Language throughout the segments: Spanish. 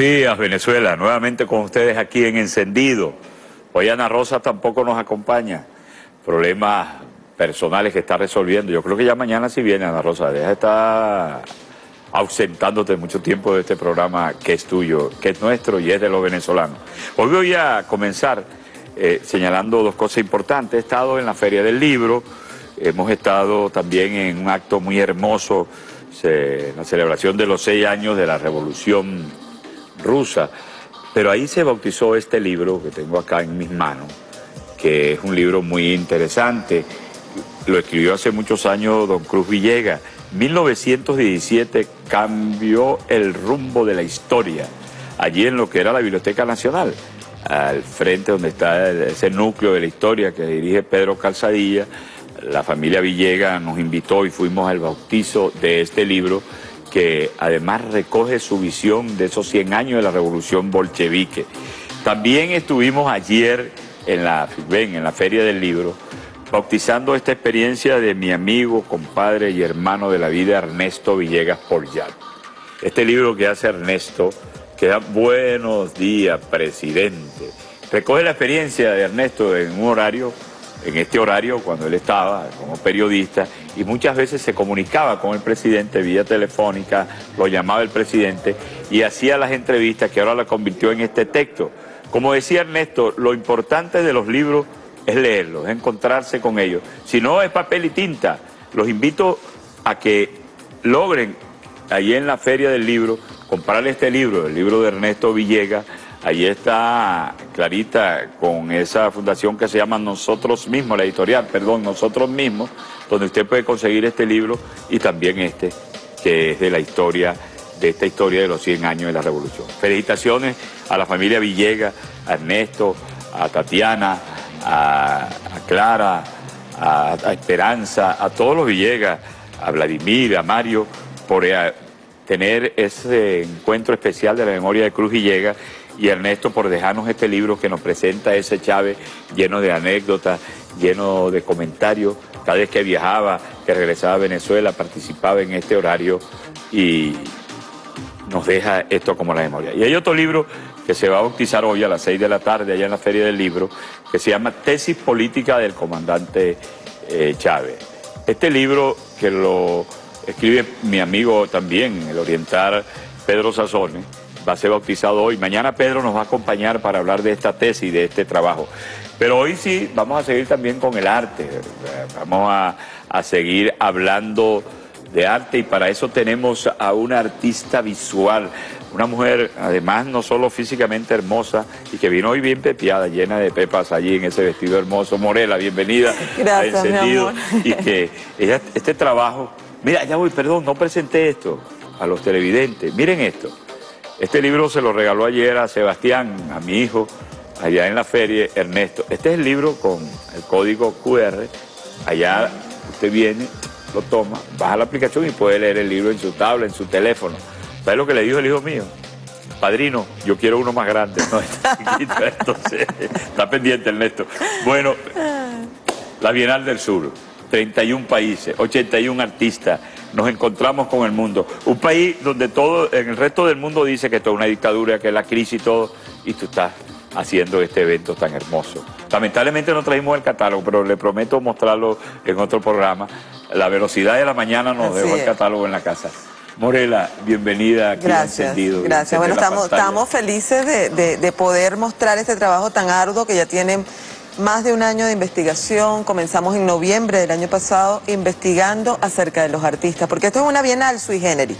días, Venezuela. Nuevamente con ustedes aquí en Encendido. Hoy Ana Rosa tampoco nos acompaña. Problemas personales que está resolviendo. Yo creo que ya mañana sí viene Ana Rosa. Deja de estar ausentándote mucho tiempo de este programa que es tuyo, que es nuestro y es de los venezolanos. Hoy voy a comenzar eh, señalando dos cosas importantes. He estado en la Feria del Libro, hemos estado también en un acto muy hermoso, la celebración de los seis años de la Revolución Rusa, pero ahí se bautizó este libro que tengo acá en mis manos, que es un libro muy interesante. Lo escribió hace muchos años don Cruz Villegas 1917 cambió el rumbo de la historia, allí en lo que era la Biblioteca Nacional, al frente donde está ese núcleo de la historia que dirige Pedro Calzadilla. La familia Villegas nos invitó y fuimos al bautizo de este libro que además recoge su visión de esos 100 años de la revolución bolchevique. También estuvimos ayer en la, en la Feria del Libro bautizando esta experiencia de mi amigo, compadre y hermano de la vida, Ernesto Villegas Porjal. Este libro que hace Ernesto, que da buenos días, presidente, recoge la experiencia de Ernesto en un horario, en este horario cuando él estaba como periodista, y muchas veces se comunicaba con el presidente vía telefónica, lo llamaba el presidente y hacía las entrevistas que ahora la convirtió en este texto. Como decía Ernesto, lo importante de los libros es leerlos, es encontrarse con ellos. Si no es papel y tinta, los invito a que logren ahí en la feria del libro comprar este libro, el libro de Ernesto Villegas. Allí está Clarita con esa fundación que se llama Nosotros Mismos, la editorial, perdón, Nosotros Mismos, donde usted puede conseguir este libro y también este, que es de la historia, de esta historia de los 100 años de la Revolución. Felicitaciones a la familia Villegas, a Ernesto, a Tatiana, a, Clara, a, Esperanza, a todos los Villegas, a Vladimir, a Mario, por eh, tener ese encuentro especial de la memoria de Cruz Villegas y Ernesto por dejarnos este libro que nos presenta ese Chávez lleno de anécdotas, lleno de comentarios. Cada vez que viajaba, que regresaba a Venezuela, participaba en este horario y nos deja esto como la memoria. Y hay otro libro que se va a bautizar hoy a las 6 de la tarde allá en la Feria del Libro, que se llama Tesis Política del Comandante eh, Chávez. Este libro que lo escribe mi amigo también, el oriental Pedro Sazone, va a ser bautizado hoy. Mañana Pedro nos va a acompañar para hablar de esta tesis, de este trabajo. Pero hoy sí vamos a seguir también con el arte, vamos a, a seguir hablando de arte y para eso tenemos a una artista visual, una mujer, además, no solo físicamente hermosa, y que vino hoy bien pepiada, llena de pepas allí en ese vestido hermoso. Morela, bienvenida. Gracias, mi amor. Y que este trabajo, mira, ya voy, perdón, no presenté esto a los televidentes. Miren esto. Este libro se lo regaló ayer a Sebastián, a mi hijo, allá en la feria, Ernesto. Este es el libro con el código QR. Allá usted viene, lo toma, baja la aplicación y puede leer el libro en su tablet, en su teléfono. ¿Sabes lo que le dijo el hijo mío? Padrino, yo quiero uno más grande. No, está entonces, está pendiente Ernesto. Bueno, la Bienal del Sur, 31 países, 81 artistas, nos encontramos con el mundo. Un país donde todo, en el resto del mundo dice que esto es una dictadura, que es la crisis y todo, y tú estás haciendo este evento tan hermoso. Lamentablemente no traímos el catálogo, pero le prometo mostrarlo en otro programa. La velocidad de la mañana nos dejó el catálogo en la casa. Morela, bienvenida aquí gracias, Gracias, bueno, estamos, estamos felices de, poder mostrar este trabajo tan arduo que ya tiene más de un año de investigación. Comenzamos en noviembre del año pasado investigando acerca de los artistas, porque esto es una bienal sui generis.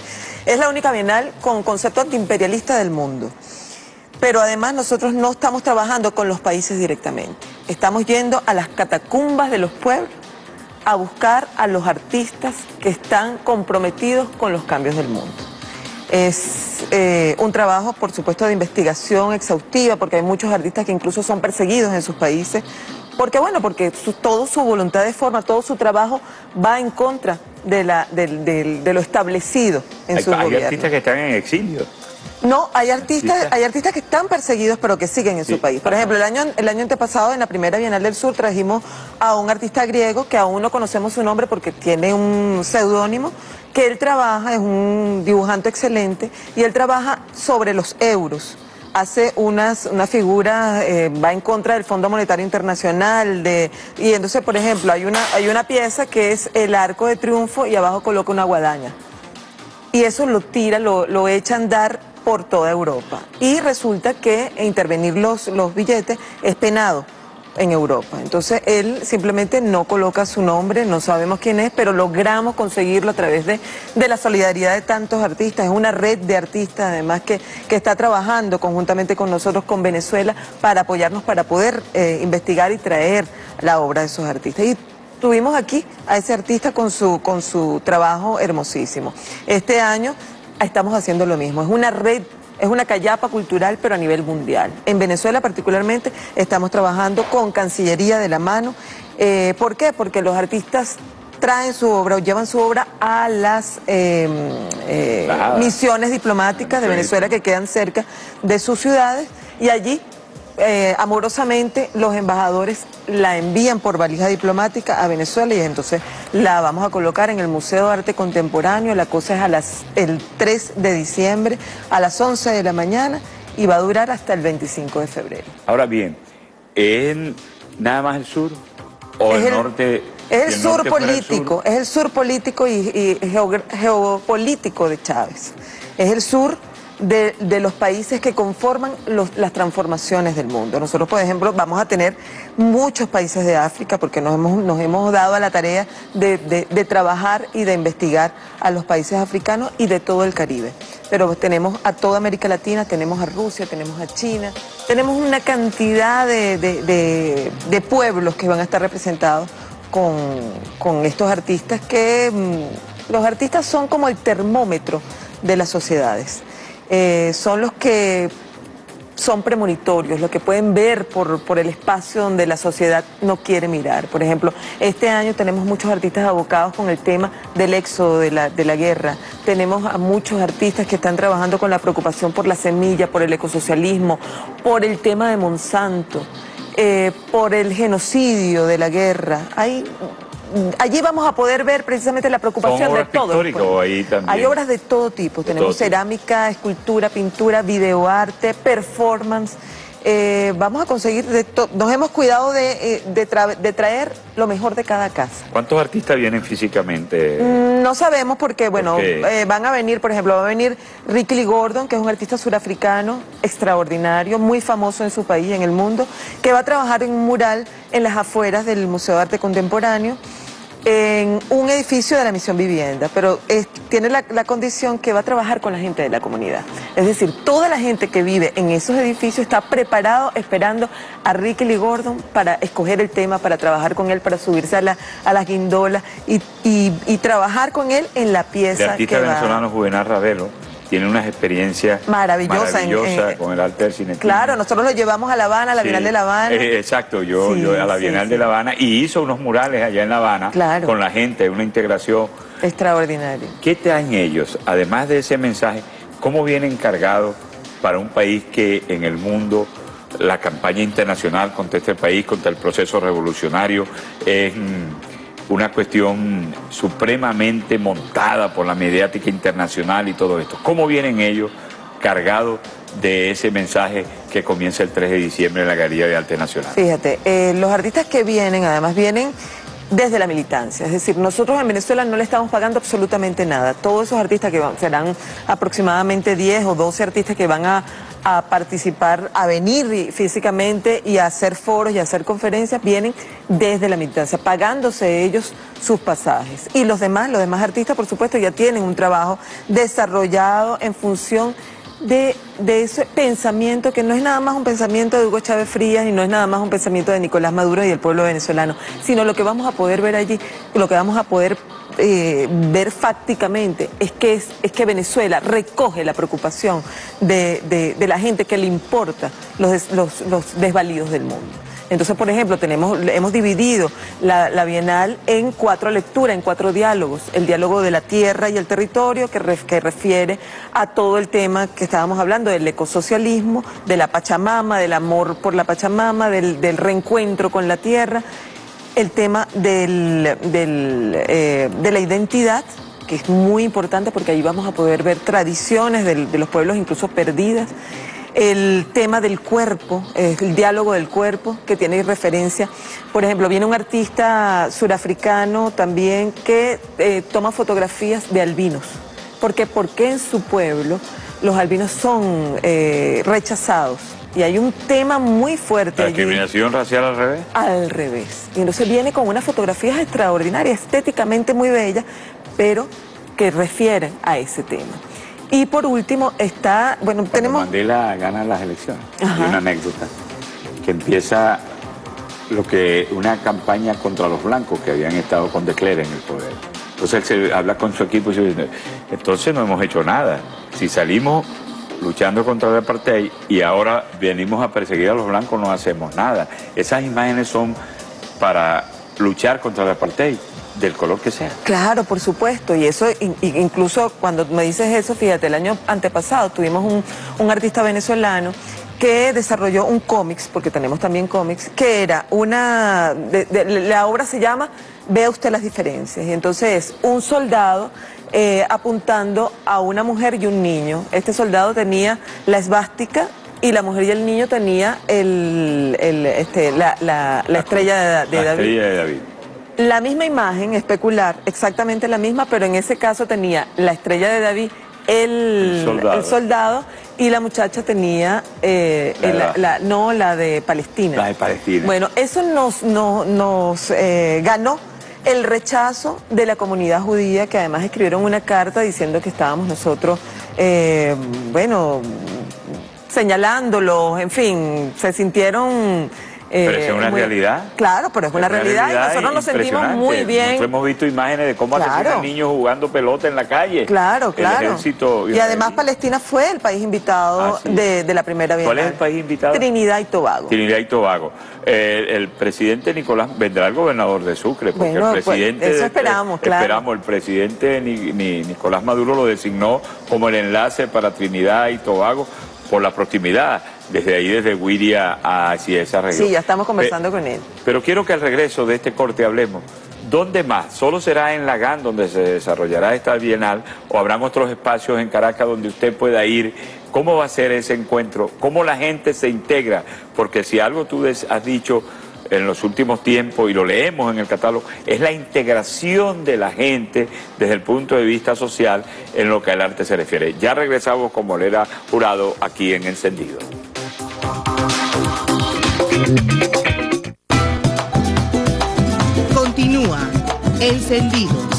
Es la única bienal con concepto antiimperialista del mundo. Pero además nosotros no estamos trabajando con los países directamente. Estamos yendo a las catacumbas de los pueblos a buscar a los artistas que están comprometidos con los cambios del mundo. Es eh, un trabajo, por supuesto, de investigación exhaustiva, porque hay muchos artistas que incluso son perseguidos en sus países, porque bueno, porque todo su voluntad de forma, todo su trabajo va en contra de, la, de, lo establecido en su hay artistas que están en exilio. No, hay artistas, hay artistas que están perseguidos pero que siguen en su país. Por ejemplo, el año, el año antepasado en la primera Bienal del Sur trajimos a un artista griego que aún no conocemos su nombre porque tiene un seudónimo, que él trabaja, es un dibujante excelente y él trabaja sobre los euros hace unas, una figura, eh, va en contra del Fondo Monetario Internacional, de, y entonces, por ejemplo, hay una, hay una pieza que es el arco de triunfo y abajo coloca una guadaña. Y eso lo tira, lo, lo echa a andar por toda Europa. Y resulta que intervenir los, los billetes es penado en Europa. Entonces él simplemente no coloca su nombre, no sabemos quién es, pero logramos conseguirlo a través de, de la solidaridad de tantos artistas. Es una red de artistas además que, que está trabajando conjuntamente con nosotros, con Venezuela, para apoyarnos, para poder eh, investigar y traer la obra de esos artistas. Y tuvimos aquí a ese artista con su, con su trabajo hermosísimo. Este año estamos haciendo lo mismo. Es una red es una callapa cultural, pero a nivel mundial. En Venezuela particularmente estamos trabajando con Cancillería de la mano. Eh, ¿Por qué? Porque los artistas traen su obra o llevan su obra a las em, eh, misiones diplomáticas de Venezuela que quedan cerca de sus ciudades y allí eh, amorosamente los embajadores la envían por valija diplomática a Venezuela y entonces la vamos a colocar en el Museo de Arte Contemporáneo. La cosa es a las, el 3 de diciembre a las 11 de la mañana y va a durar hasta el 25 de febrero. Ahora bien, ¿es nada más el sur o el, norte? Es el, sur político, es el sur político y, geopolítico de Chávez. Es el sur de, los países que conforman las transformaciones del mundo. Nosotros, por ejemplo, vamos a tener muchos países de África porque nos hemos, dado a la tarea de, trabajar y de investigar a los países africanos y de todo el Caribe. Pero tenemos a toda América Latina, tenemos a Rusia, tenemos a China, tenemos una cantidad de, pueblos que van a estar representados con, con estos artistas que mm, los artistas son como el termómetro de las sociedades. Eh, son los que son premonitorios, los que pueden ver por, por, el espacio donde la sociedad no quiere mirar. Por ejemplo, este año tenemos muchos artistas abocados con el tema del éxodo de la, de la guerra. Tenemos a muchos artistas que están trabajando con la preocupación por la semilla, por el ecosocialismo, por el tema de Monsanto, eh, por el genocidio de la guerra. Hay allí vamos a poder ver precisamente la preocupación de todos. Ahí también. Hay obras de todo tipo. Tenemos cerámica, escultura, pintura, videoarte, performance. Eh, vamos a conseguir, de nos hemos cuidado de, eh, de, traer lo mejor de cada casa. ¿Cuántos artistas vienen físicamente? Mm, no sabemos porque, bueno, eh, van a venir, por ejemplo, va a venir Ricky Lee Gordon, que es un artista surafricano extraordinario, muy famoso en su país, en el mundo, que va a trabajar en un mural en las afueras del Museo de Arte Contemporáneo en un edificio de la misión vivienda, pero tiene la, condición que va a trabajar con la gente de la comunidad. Es decir, toda la gente que vive en esos edificios está preparado esperando a Ricky Lee Gordon para escoger el tema, para trabajar con él, para subirse a, la, a las guindolas y, y, trabajar con él en la pieza. El artista venezolano Juvenal Ravelo tiene unas experiencias maravillosas con el arte del cine. Claro, nosotros lo llevamos a La Habana, a la Bienal de La Habana. Eh, exacto, yo, yo a la Bienal de La Habana y hizo unos murales allá en La Habana con la gente, una integración extraordinaria. ¿Qué traen ellos, además de ese mensaje, cómo vienen cargados para un país que en el mundo la campaña internacional contra este país, contra el proceso revolucionario, es una cuestión supremamente montada por la mediática internacional y todo esto. ¿Cómo vienen ellos cargados de ese mensaje que comienza el 3 de diciembre en la Galería de Arte Nacional? Fíjate, eh, los artistas que vienen, además vienen desde la militancia. Es decir, nosotros en Venezuela no le estamos pagando absolutamente nada. Todos esos artistas que van, serán aproximadamente 10 o 12 artistas que van a, a participar, a venir físicamente y a hacer foros y a hacer conferencias, vienen desde la militancia, pagándose ellos sus pasajes. Y los demás, los demás artistas, por supuesto, ya tienen un trabajo desarrollado en función de, de, ese pensamiento que no es nada más un pensamiento de Hugo Chávez Frías y no es nada más un pensamiento de Nicolás Maduro y del pueblo venezolano, sino lo que vamos a poder ver allí, lo que vamos a poder eh, ver fácticamente es que, es, que Venezuela recoge la preocupación de, de, la gente que le importa los, los, desvalidos del mundo. Entonces, por ejemplo, tenemos, hemos dividido la, Bienal en cuatro lecturas, en cuatro diálogos. El diálogo de la tierra y el territorio, que, que refiere a todo el tema que estábamos hablando, del ecosocialismo, de la Pachamama, del amor por la Pachamama, del, reencuentro con la tierra, el tema del, eh, de la identidad, que es muy importante porque ahí vamos a poder ver tradiciones de los pueblos incluso perdidas el tema del cuerpo, el diálogo del cuerpo, que tiene referencia. Por ejemplo, viene un artista surafricano también que eh, toma fotografías de albinos. Porque, porque en su pueblo los albinos son eh, rechazados. Y hay un tema muy fuerte. ¿La discriminación racial al revés? Al revés. Y entonces viene con unas fotografías extraordinarias, estéticamente muy bellas, pero que refieren a ese tema. Y por último está, bueno, tenemos... Mandela gana las elecciones. Hay una anécdota que empieza lo que una campaña contra los blancos que habían estado con De en el poder. Entonces él se habla con su equipo y dice, entonces no hemos hecho nada. Si salimos luchando contra el apartheid y ahora venimos a perseguir a los blancos, no hacemos nada. Esas imágenes son para luchar contra el apartheid del color que sea. Claro, por supuesto, y eso incluso cuando me dices eso, fíjate, el año antepasado tuvimos un, artista venezolano que desarrolló un cómics, porque tenemos también cómics, que era una, la obra se llama Vea usted las diferencias, y entonces un soldado eh, apuntando a una mujer y un niño. Este soldado tenía la esvástica y la mujer y el niño tenía el, este, la, estrella de, la Estrella de David. La misma imagen, especular, exactamente la misma, pero en ese caso tenía la estrella de David, el, soldado. y la muchacha tenía, eh, la, no, la de Palestina. La de Palestina. Bueno, eso nos, nos eh, ganó el rechazo de la comunidad judía, que además escribieron una carta diciendo que estábamos nosotros, eh, bueno, señalándolos, en fin, se sintieron pero es una realidad. Claro, pero es, una, realidad, y nosotros nos sentimos muy bien. Nosotros hemos visto imágenes de cómo claro. niños jugando pelota en la calle. Claro, claro. y además Palestina fue el país invitado ah, de, la primera Bienal. ¿Cuál es el país invitado? Trinidad y Tobago. Trinidad y Tobago. el presidente Nicolás, vendrá el gobernador de Sucre, porque el pues, presidente... eso esperamos, claro. Esperamos, el presidente Nicolás Maduro lo designó como el enlace para Trinidad y Tobago por la proximidad desde ahí, desde Wiria hacia esa región. Sí, ya estamos conversando con él. Pero quiero que al regreso de este corte hablemos. ¿Dónde más? ¿Solo será en Lagán donde se desarrollará esta bienal o habrán otros espacios en Caracas donde usted pueda ir? ¿Cómo va a ser ese encuentro? ¿Cómo la gente se integra? Porque si algo tú has dicho en los últimos tiempos, y lo leemos en el catálogo, es la integración de la gente desde el punto de vista social en lo que al arte se refiere. Ya regresamos con Molera Jurado aquí en Encendido. Continúa Encendido.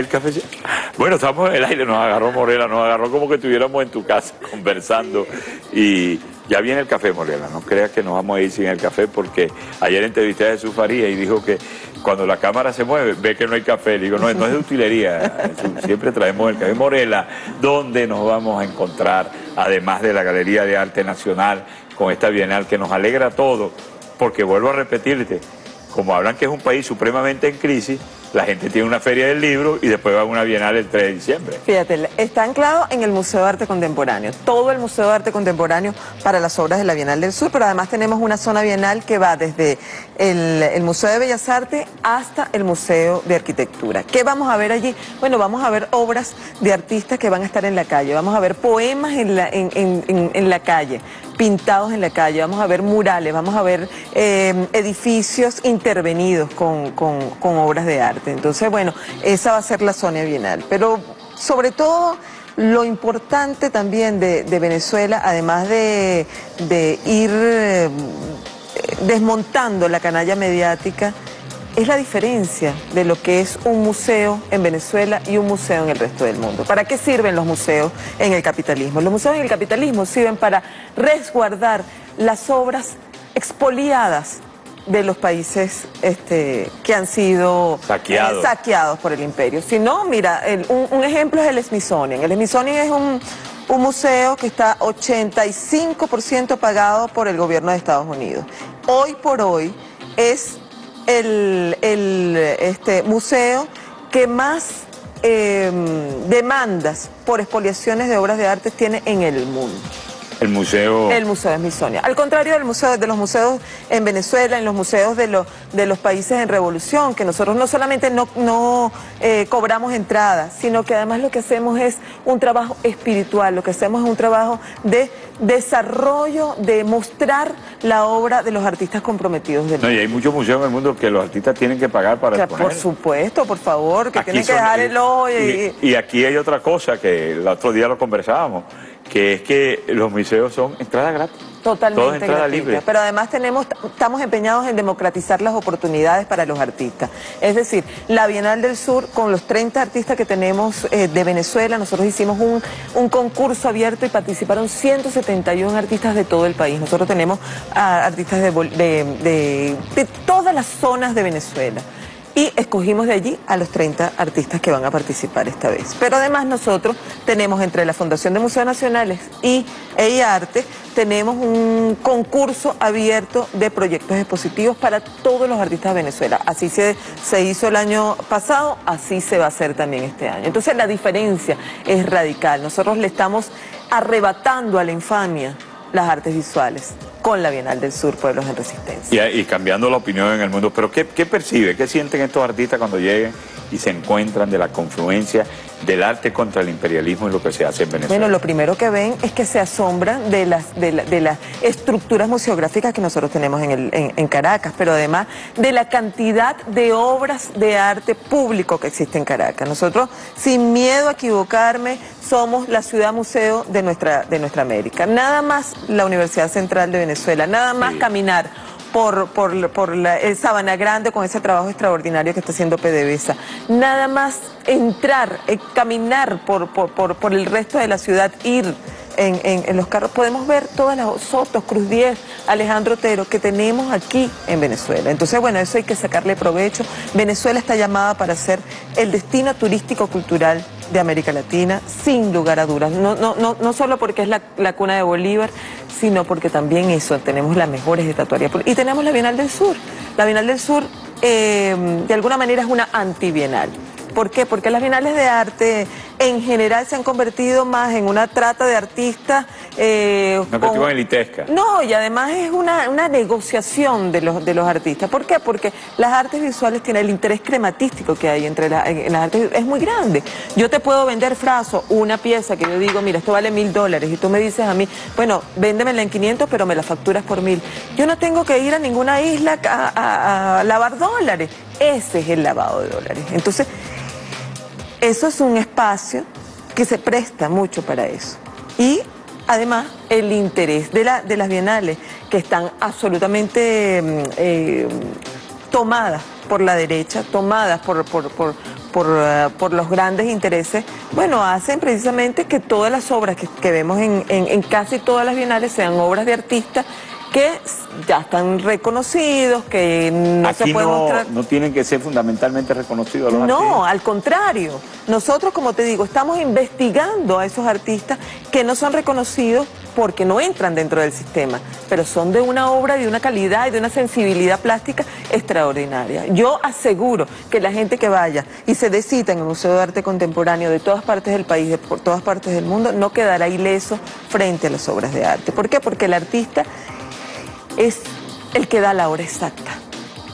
El café. Bueno, estamos en el aire, nos agarró Morela, nos agarró como que estuviéramos en tu casa conversando. Y ya viene el café, Morela. No creas que nos vamos a ir sin el café, porque ayer entrevisté a Jesús Faría y dijo que cuando la cámara se mueve, ve que no hay café. Le digo, no, no es de utilería. Siempre traemos el café. Morela, ¿dónde nos vamos a encontrar, además de la Galería de Arte Nacional, con esta bienal que nos alegra todo? Porque vuelvo a repetirte, como hablan que es un país supremamente en crisis, la gente tiene una feria del libro y después va a una bienal el 3 de diciembre. Fíjate, está anclado en el Museo de Arte Contemporáneo, todo el Museo de Arte Contemporáneo para las obras de la Bienal del Sur, pero además tenemos una zona bienal que va desde el, Museo de Bellas Artes hasta el Museo de Arquitectura. ¿Qué vamos a ver allí? Bueno, vamos a ver obras de artistas que van a estar en la calle, vamos a ver poemas en la, en la calle, pintados en la calle, vamos a ver murales, vamos a ver eh, edificios intervenidos con, obras de arte. Entonces, bueno, esa va a ser la zona bienal. Pero sobre todo Lo importante también de, Venezuela, además de, ir eh, desmontando la canalla mediática, es la diferencia de lo que es un museo en Venezuela y un museo en el resto del mundo. ¿Para qué sirven los museos en el capitalismo? Los museos en el capitalismo sirven para resguardar las obras expoliadas de los países este, que han sido eh, saqueados. por el imperio. Si no, mira, un, ejemplo es el Smithsonian. El Smithsonian es un, museo que está 85% pagado por el gobierno de Estados Unidos. Hoy por hoy es el, este, museo que más em, demandas por expoliaciones de obras de arte tiene en el mundo. El museo. El museo de Smithsonian. Al contrario del museo, de los museos en Venezuela, en los museos de, los de los países en revolución, que nosotros no solamente no, no eh, cobramos entradas, sino que además lo que hacemos es un trabajo espiritual, lo que hacemos es un trabajo de desarrollo, de mostrar la obra de los artistas comprometidos del No, y hay muchos museos en el mundo que los artistas tienen que pagar para exponer. Por supuesto, por favor, que tienen que dejar el ojo. Y, y aquí hay otra cosa que el otro día lo conversábamos que es que los museos son entrada gratis. Totalmente entrada libre. Pero además tenemos, estamos empeñados en democratizar las oportunidades para los artistas. Es decir, la Bienal del Sur, con los 30 artistas que tenemos eh, de Venezuela, nosotros hicimos un, concurso abierto y participaron 171 artistas de todo el país. Nosotros tenemos artistas de todas las zonas de Venezuela y escogimos de allí a los 30 artistas que van a participar esta vez. Pero además nosotros tenemos entre la Fundación de Museos Nacionales y EIARTE, tenemos un concurso abierto de proyectos expositivos para todos los artistas de Venezuela. Así se, se hizo el año pasado, así se va a hacer también este año. Entonces la diferencia es radical. Nosotros le estamos arrebatando a la infamia las artes visuales con la Bienal del Sur Pueblos en Resistencia. Y, cambiando la opinión en el mundo, pero ¿qué, ¿qué, percibe? ¿Qué sienten estos artistas cuando lleguen y se encuentran de la confluencia del arte contra el imperialismo y lo que se hace en Venezuela? Bueno, lo primero que ven es que se asombran de las, de, las estructuras museográficas que nosotros tenemos en, el, en, Caracas, pero además de la cantidad de obras de arte público que existe en Caracas. Nosotros, sin miedo a equivocarme, somos la ciudad museo de nuestra, de nuestra América. Nada más la Universidad Central de Venezuela, nada más caminar por, por, por la, el Sabana Grande con ese trabajo extraordinario que está haciendo PDVSA. Nada más entrar, eh, caminar por, por, por, el resto de la ciudad, ir en, en, los carros, podemos ver todas las Sotos, Cruz 10, Alejandro Otero, que tenemos aquí en Venezuela. Entonces, bueno, eso hay que sacarle provecho. Venezuela está llamada para ser el destino turístico cultural de América Latina, sin lugar a dudas. No, no, no, no solo porque es la, la cuna de Bolívar, sino porque también eso, tenemos las mejores estatuarias. Y tenemos la Bienal del Sur. La Bienal del Sur, eh, de alguna manera, es una antibienal. ¿Por qué? Porque las bienales de arte en general se han convertido más en una trata de artistas. Eh, una cuestión elitesca. No, y además es una, negociación de los, de los artistas. ¿Por qué? Porque las artes visuales tienen el interés crematístico que hay entre las artes, es muy grande. Yo te puedo vender, Fraso, una pieza que yo digo, mira, esto vale mil dólares, y tú me dices a mí, bueno, véndemela en 500, pero me la facturas por mil. Yo no tengo que ir a ninguna isla a lavar dólares. Ese es el lavado de dólares. Entonces, eso es un espacio que se presta mucho para eso. Y además el interés de, la, de las bienales, que están absolutamente mm, eh, tomadas por la derecha, tomadas por, por, los grandes intereses, bueno, hacen precisamente que todas las obras que, vemos en, en, casi todas las bienales sean obras de artistas que ya están reconocidos, que no se pueden mostrar. No tienen que ser fundamentalmente reconocidos los No, al contrario. Nosotros, como te digo, estamos investigando a esos artistas que no son reconocidos porque no entran dentro del sistema, pero son de una obra de una calidad y de una sensibilidad plástica extraordinaria. Yo aseguro que la gente que vaya y se dé cita en el Museo de Arte Contemporáneo de todas partes del país, de por todas partes del mundo, no quedará ileso frente a las obras de arte. ¿Por qué? Porque el artista es el que da la hora exacta.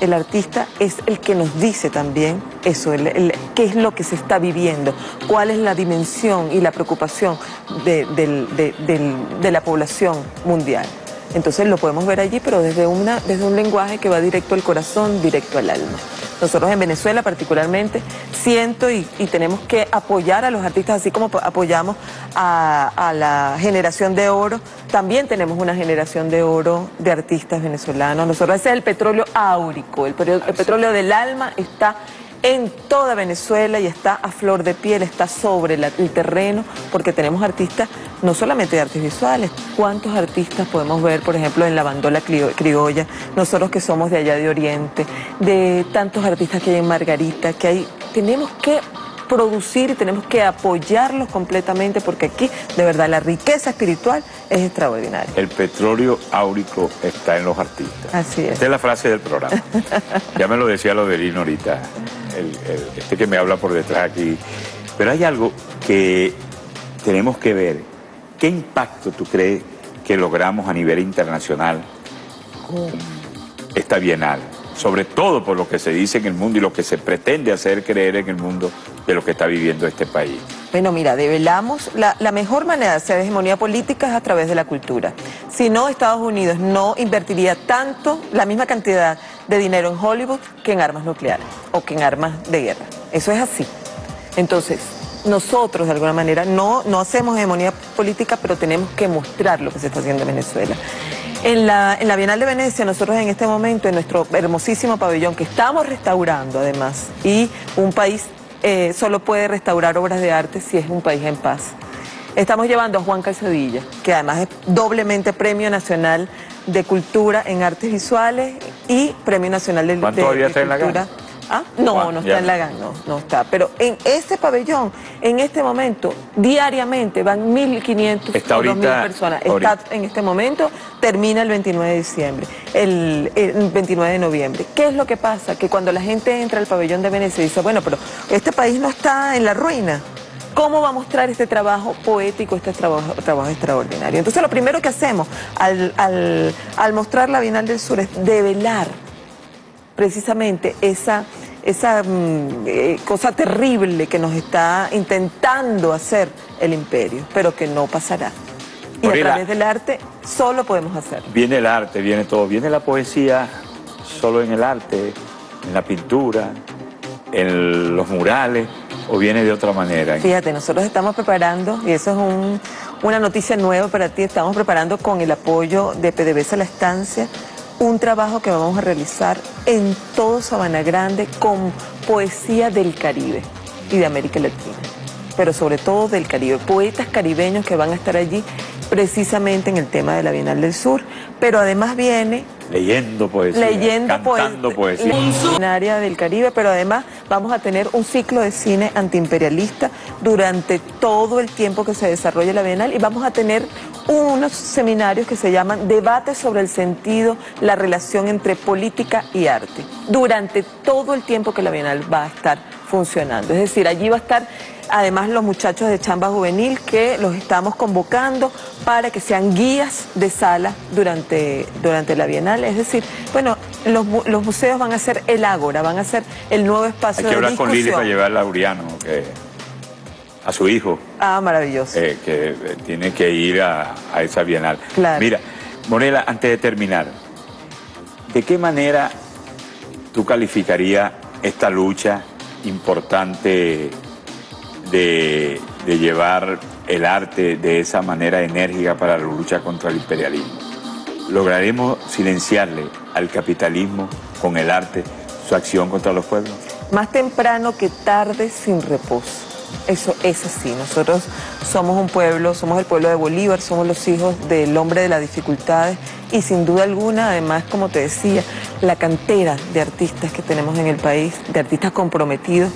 El artista es el que nos dice también eso, qué es lo que se está viviendo, cuál es la dimensión y la preocupación de, la población mundial. Entonces lo podemos ver allí, pero desde, una, desde un lenguaje que va directo al corazón, directo al alma. Nosotros en Venezuela particularmente siento y, tenemos que apoyar a los artistas, así como apoyamos a, la generación de oro, también tenemos una generación de oro de artistas venezolanos. Nosotros ese es el petróleo áurico, el, el petróleo del alma está en toda Venezuela y está a flor de piel, está sobre el terreno, porque tenemos artistas no solamente de artes visuales, cuántos artistas podemos ver, por ejemplo, en la bandola criolla, nosotros que somos de allá de Oriente, de tantos artistas que hay en Margarita, que hay, tenemos que producir y tenemos que apoyarlos completamente porque aquí de verdad la riqueza espiritual es extraordinaria. El petróleo áurico está en los artistas. Así es. Esta es la frase del programa. ya me lo decía Lodelino ahorita este que me habla por detrás aquí. Pero hay algo que tenemos que ver. ¿Qué impacto tú crees que logramos a nivel internacional con esta bienal? Sobre todo por lo que se dice en el mundo y lo que se pretende hacer creer en el mundo de lo que está viviendo este país. Bueno, mira, develamos, la, la, mejor manera de hacer hegemonía política es a través de la cultura. Si no, Estados Unidos no invertiría tanto, la misma cantidad de dinero en Hollywood que en armas nucleares o que en armas de guerra. Eso es así. Entonces, nosotros de alguna manera no, no hacemos hegemonía política, pero tenemos que mostrar lo que se está haciendo en Venezuela. En la, en la Bienal de Venecia, nosotros en este momento, en nuestro hermosísimo pabellón, que estamos restaurando además, y un país eh, solo puede restaurar obras de arte si es un país en paz. Estamos llevando a Juan Calzadilla, que además es doblemente Premio Nacional de Cultura en Artes Visuales y Premio Nacional de, ¿Cuánto todavía está en la Cultura. ¿Ah? No, no está en la GAN, no, no está. Pero en este pabellón, en este momento, diariamente van 1.500 o 2.000 personas. Está en este momento, termina el 29 de diciembre, el, el, 29 de noviembre. ¿Qué es lo que pasa? Que cuando la gente entra al pabellón de Venecia dice, bueno, pero este país no está en la ruina. ¿Cómo va a mostrar este trabajo poético, este trabajo, trabajo extraordinario? Entonces lo primero que hacemos al, al, mostrar la Bienal del Sur es develar precisamente esa, esa mm, eh, cosa terrible que nos está intentando hacer el imperio, pero que no pasará. Y a través del arte solo podemos hacerlo. Viene el arte, viene todo, viene la poesía solo en el arte, en la pintura, en los murales o viene de otra manera? Fíjate, nosotros estamos preparando, y eso es una noticia nueva para ti, estamos preparando con el apoyo de PDVSA La Estancia un trabajo que vamos a realizar en todo Sabana Grande con poesía del Caribe y de América Latina, pero sobre todo del Caribe, poetas caribeños que van a estar allí precisamente en el tema de la Bienal del Sur, pero además viene leyendo poesía, leyendo cantando poesía, área del Caribe, pero además vamos a tener un ciclo de cine antiimperialista durante todo el tiempo que se desarrolle la Bienal y vamos a tener unos seminarios que se llaman Debates sobre el sentido, la relación entre política y arte, durante todo el tiempo que la Bienal va a estar funcionando. Es decir, allí va a estar además los muchachos de Chamba Juvenil que los estamos convocando para que sean guías de sala durante, durante la Bienal. Es decir, bueno, los, los museos van a ser el ágora, van a ser el nuevo espacio Hay que hablar con Lili para llevar a Lauriano, a su hijo. Ah, maravilloso. Eh, que eh, tiene que ir a, esa Bienal. Mira, Morela, antes de terminar, ¿de qué manera tú calificarías esta lucha importante de, llevar el arte de esa manera enérgica para la lucha contra el imperialismo. ¿Lograremos silenciarle al capitalismo con el arte su acción contra los pueblos? Más temprano que tarde sin reposo. Eso es así. Nosotros somos un pueblo, somos el pueblo de Bolívar, somos los hijos del hombre de las dificultades y sin duda alguna, además, como te decía, la cantera de artistas que tenemos en el país, de artistas comprometidos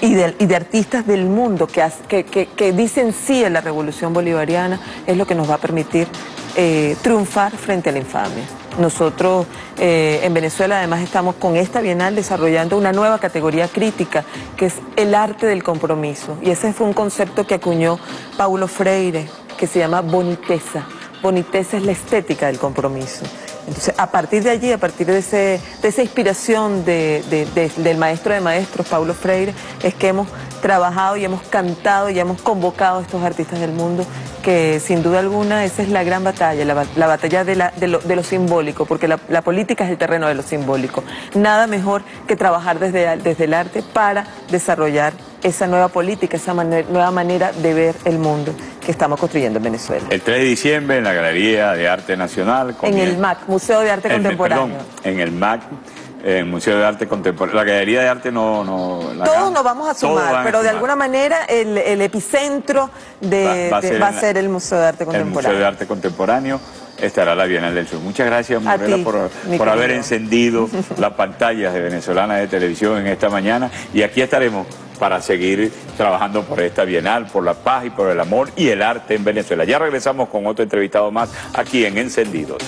y de, artistas del mundo que, que, dicen sí a la revolución bolivariana, es lo que nos va a permitir eh, triunfar frente a la infamia. Nosotros eh, en Venezuela además estamos con esta Bienal desarrollando una nueva categoría crítica que es el arte del compromiso. Y ese fue un concepto que acuñó Paulo Freire, que se llama boniteza. Boniteza es la estética del compromiso. Entonces, a partir de allí, a partir de, ese, de esa inspiración del maestro de maestros, Paulo Freire, es que hemos trabajado y hemos cantado y hemos convocado a estos artistas del mundo, que sin duda alguna esa es la gran batalla, la, batalla de, lo, simbólico, porque la, política es el terreno de lo simbólico. Nada mejor que trabajar desde, desde el arte para desarrollar esa nueva política, esa nueva manera de ver el mundo que estamos construyendo en Venezuela. El 3 de diciembre en la Galería de Arte Nacional. En el MAC, Museo de Arte Contemporáneo. en el MAC el Museo de Arte Contemporáneo. La Galería de Arte no... no Todos nos vamos a sumar, pero de alguna manera el, epicentro de, va, a ser, el Museo de Arte Contemporáneo. El Museo de Arte Contemporáneo estará la Bienal del Sur. Muchas gracias, Morela, por, por haber encendido las pantallas de Venezolana de Televisión en esta mañana. Y aquí estaremos para seguir trabajando por esta Bienal, por la paz y por el amor y el arte en Venezuela. Ya regresamos con otro entrevistado más aquí en Encendidos.